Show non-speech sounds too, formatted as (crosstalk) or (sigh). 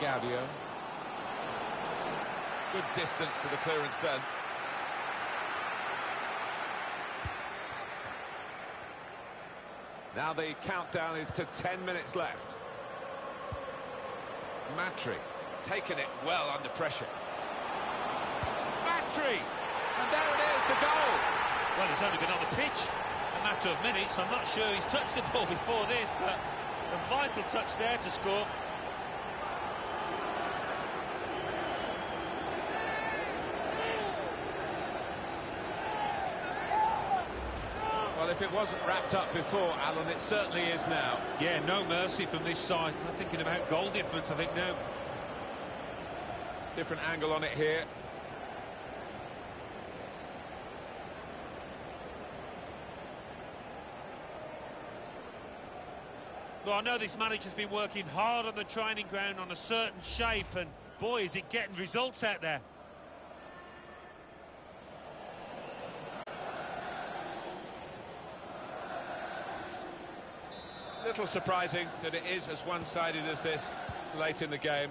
Gavio. Good distance to the clearance then. Now the countdown is to 10 minutes left. Matri taking it well under pressure. Matri! And there it is, the goal! Well, he's only been on the pitch a matter of minutes. I'm not sure he's touched the ball (laughs) before this, but a vital touch there to score. Well, if it wasn't wrapped up before, Alan, it certainly is now. Yeah, no mercy from this side. I'm thinking about goal difference, I think, now. Different angle on it here. Well, I know this manager's been working hard on the training ground on a certain shape, and boy, is it getting results out there. Little surprising that it is as one-sided as this late in the game.